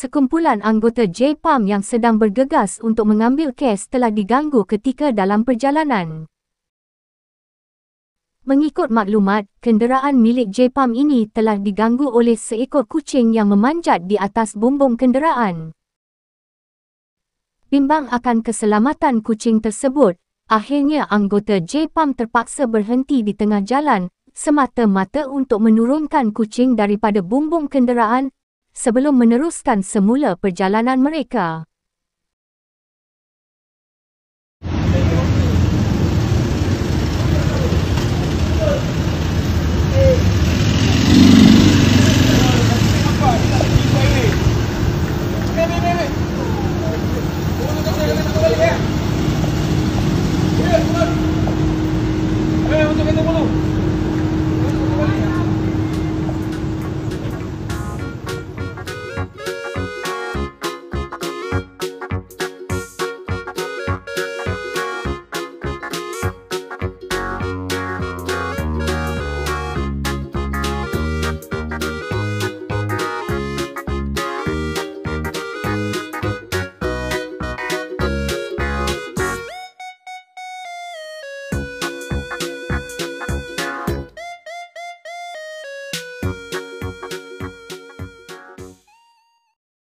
Sekumpulan anggota JPAM yang sedang bergegas untuk mengambil kes telah diganggu ketika dalam perjalanan. Mengikut maklumat, kenderaan milik JPAM ini telah diganggu oleh seekor kucing yang memanjat di atas bumbung kenderaan. Bimbang akan keselamatan kucing tersebut, akhirnya anggota JPAM terpaksa berhenti di tengah jalan semata-mata untuk menurunkan kucing daripada bumbung kenderaan sebelum meneruskan semula perjalanan mereka.